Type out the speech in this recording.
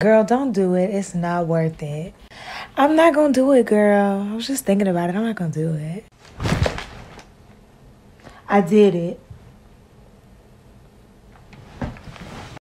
Girl, don't do it. It's not worth it. I'm not gonna do it, girl. I was just thinking about it. I'm not gonna do it. I did it.